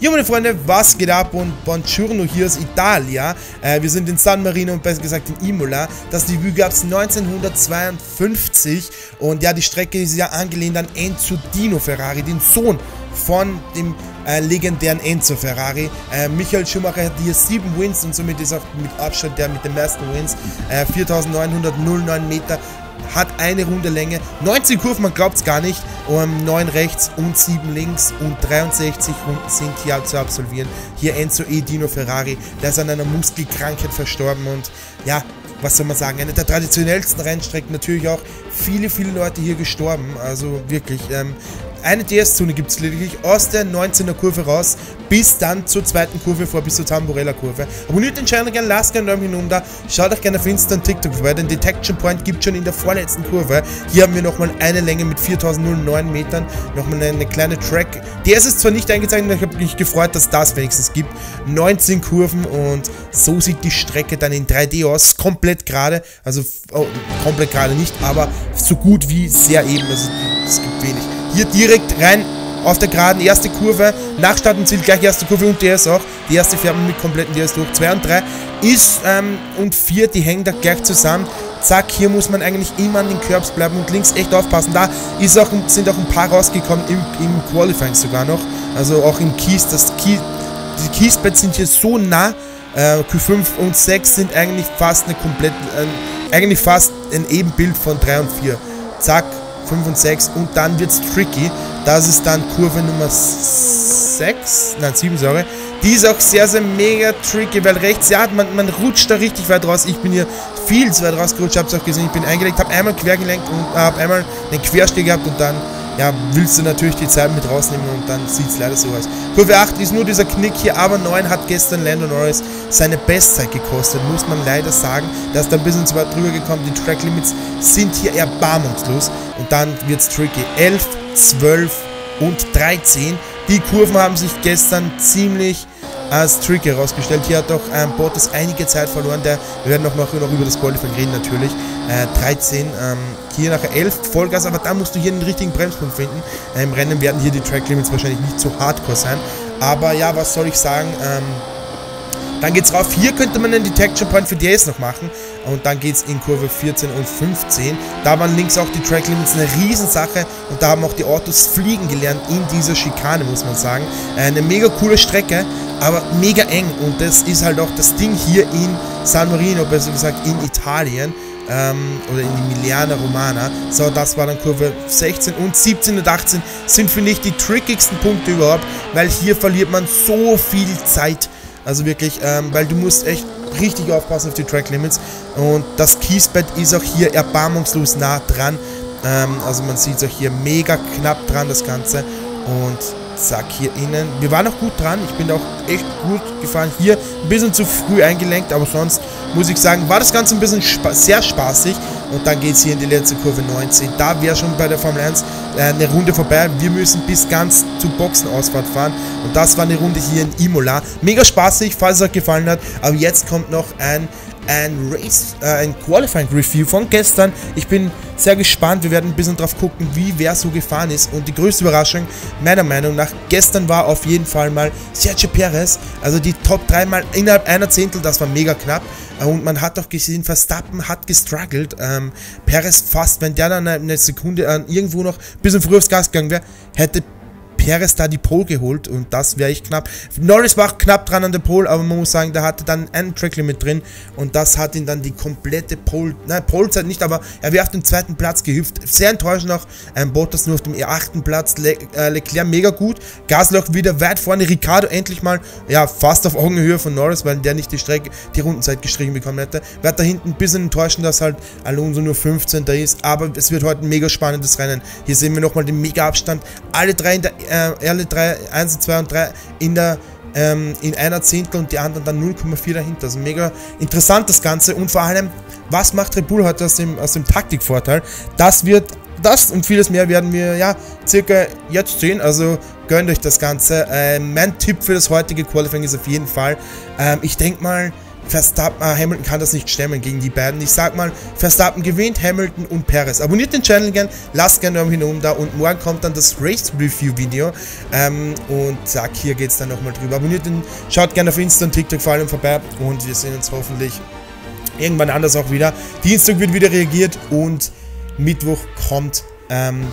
Jo meine Freunde, was geht ab und Buongiorno hier aus Italia. Äh, wir sind in San Marino und besser gesagt in Imola. Das Debüt gab es 1952 und ja, die Strecke ist ja angelehnt an Enzo Dino Ferrari, den Sohn von dem äh, legendären Enzo Ferrari. Äh, Michael Schumacher hat hier 7 Wins und somit ist auch mit Abstand der mit den meisten Wins. Äh, 4.909 Meter hat eine Runde Länge, 19 Kurven, man glaubt es gar nicht, um, 9 rechts und 7 links und 63 Runden sind hier zu absolvieren. Hier Enzo E. Dino Ferrari, der ist an einer Muskelkrankheit verstorben und ja, was soll man sagen, eine der traditionellsten Rennstrecken, natürlich auch viele, viele Leute hier gestorben, also wirklich, ähm, eine DS-Zone gibt es lediglich aus der 19er Kurve raus bis dann zur zweiten Kurve vor, bis zur Tamburella-Kurve. Abonniert den Channel gerne, lasst gerne einen Daumen da. Schaut auch gerne auf Insta und TikTok vorbei. Den Detection Point gibt schon in der vorletzten Kurve. Hier haben wir nochmal eine Länge mit 4009 Metern. Nochmal eine, eine kleine Track. Der ist zwar nicht eingezeichnet, ich habe mich gefreut, dass das wenigstens gibt. 19 Kurven und so sieht die Strecke dann in 3D aus. Komplett gerade. Also oh, komplett gerade nicht, aber so gut wie sehr eben. Also es gibt wenig. Hier direkt rein auf der geraden erste Kurve, nach Start und Ziel gleich erste Kurve und DS auch. Die erste man mit kompletten DS durch. 2 und 3 ist ähm, und 4, die hängen da gleich zusammen. Zack, hier muss man eigentlich immer an den Curbs bleiben und links echt aufpassen. Da ist auch, sind auch ein paar rausgekommen im, im Qualifying sogar noch. Also auch im Kies. Das Kies die Kiesbeds sind hier so nah. Äh, Q5 und 6 sind eigentlich fast eine komplett, äh, eigentlich fast ein Ebenbild von 3 und 4. Zack, 5 und 6 und dann wird es tricky. Das ist dann Kurve Nummer 6, nein 7, sorry. Die ist auch sehr, sehr mega tricky, weil rechts, ja, man, man rutscht da richtig weit raus. Ich bin hier viel zu weit rausgerutscht, ihr auch gesehen. Ich bin eingelegt, habe einmal quer gelenkt und äh, habe einmal einen Quersteh gehabt und dann ja, willst du natürlich die Zeit mit rausnehmen und dann sieht es leider so aus. Kurve 8 ist nur dieser Knick hier, aber 9 hat gestern Lando Norris seine Bestzeit gekostet, muss man leider sagen. Da ist da ein bisschen zu weit drüber gekommen. Die Track Limits sind hier erbarmungslos und dann wird es tricky. 11, 12 und 13. Die Kurven haben sich gestern ziemlich als Trick herausgestellt. Hier hat doch ähm, Bottas einige Zeit verloren. Der, wir werden noch, noch, noch über das Qualifying reden natürlich. Äh, 13, ähm, hier nachher 11 Vollgas, aber da musst du hier einen richtigen Bremspunkt finden. Äh, Im Rennen werden hier die Track Limits wahrscheinlich nicht so hardcore sein. Aber ja, was soll ich sagen? Ähm, dann geht's rauf. Hier könnte man einen Detection Point für DS noch machen. Und dann geht's in Kurve 14 und 15. Da waren links auch die Track Limits eine Riesensache. Und da haben auch die Autos fliegen gelernt in dieser Schikane, muss man sagen. Äh, eine mega coole Strecke, aber mega eng. Und das ist halt auch das Ding hier in San Marino, besser gesagt in Italien. Ähm, oder in Emiliana Romana. So, das war dann Kurve 16 und 17 und 18 sind, finde ich, die trickigsten Punkte überhaupt, weil hier verliert man so viel Zeit also wirklich, ähm, weil du musst echt richtig aufpassen auf die Track Limits. Und das Kiesbett ist auch hier erbarmungslos nah dran. Ähm, also man sieht es auch hier mega knapp dran, das Ganze. Und zack, hier innen. Wir waren auch gut dran. Ich bin auch echt gut gefahren. Hier ein bisschen zu früh eingelenkt, aber sonst muss ich sagen, war das Ganze ein bisschen spa sehr spaßig. Und dann geht es hier in die letzte Kurve 19. Da wäre schon bei der Formel 1 äh, eine Runde vorbei. Wir müssen bis ganz zur Boxenausfahrt fahren. Und das war eine Runde hier in Imola. Mega spaßig, falls es euch gefallen hat. Aber jetzt kommt noch ein ein Race, äh, ein Qualifying Review von gestern. Ich bin sehr gespannt. Wir werden ein bisschen drauf gucken, wie wer so gefahren ist. Und die größte Überraschung, meiner Meinung nach, gestern war auf jeden Fall mal Sergio Perez. Also die Top 3 mal innerhalb einer Zehntel, das war mega knapp. Und man hat doch gesehen, Verstappen hat gestruggelt. Ähm, Perez fast, wenn der dann eine Sekunde äh, irgendwo noch ein bisschen früher aufs Gas gegangen wäre, hätte Perez da die Pole geholt und das wäre echt knapp. Norris war knapp dran an der Pole, aber man muss sagen, da hatte dann ein Tracklimit drin und das hat ihn dann die komplette Pole, nein, Polezeit nicht, aber er wäre auf den zweiten Platz gehüpft. Sehr enttäuschend auch, ähm, Bottas nur auf dem achten Platz, Le äh, Leclerc mega gut, Gasloch wieder weit vorne, Ricardo endlich mal, ja, fast auf Augenhöhe von Norris, weil der nicht die Strecke, die Rundenzeit gestrichen bekommen hätte. Wäre da hinten ein bisschen enttäuschend, dass halt Alonso nur 15. ist, aber es wird heute ein mega spannendes Rennen. Hier sehen wir nochmal den mega Abstand. Alle drei in der äh, alle drei, 1, 2 und 3 in der ähm, in einer Zehntel und die anderen dann 0,4 dahinter. Also mega interessant das Ganze und vor allem, was macht Red Bull heute aus dem, aus dem Taktikvorteil? Das wird, das und vieles mehr werden wir ja circa jetzt sehen, also gönnt euch das Ganze. Ähm, mein Tipp für das heutige Qualifying ist auf jeden Fall, ähm, ich denke mal, Verstappen, äh, Hamilton kann das nicht stemmen gegen die beiden. Ich sag mal, Verstappen gewinnt, Hamilton und Perez. Abonniert den Channel gern, lasst gerne Daumen da und morgen kommt dann das Race Review Video. Ähm, und zack, hier geht's dann nochmal drüber. Abonniert den, schaut gerne auf Insta und TikTok vor allem vorbei und wir sehen uns hoffentlich irgendwann anders auch wieder. Dienstag wird wieder reagiert und Mittwoch kommt ähm,